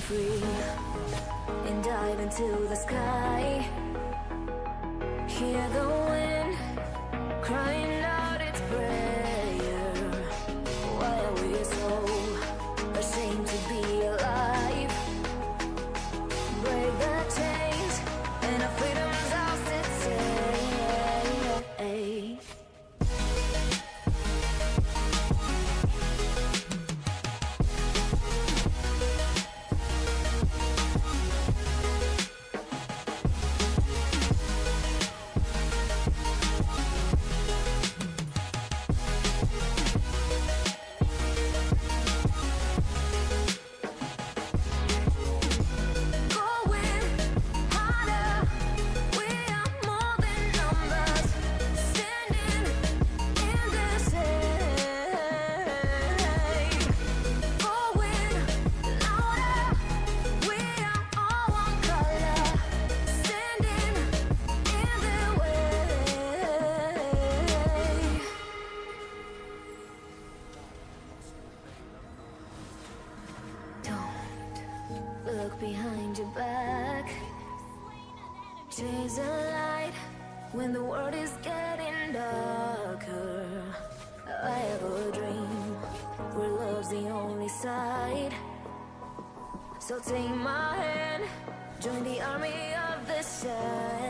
free and dive into the sky. Hear the wind crying out its breath. Days light when the world is getting darker. I have a dream where love's the only side. So take my hand, join the army of the sun.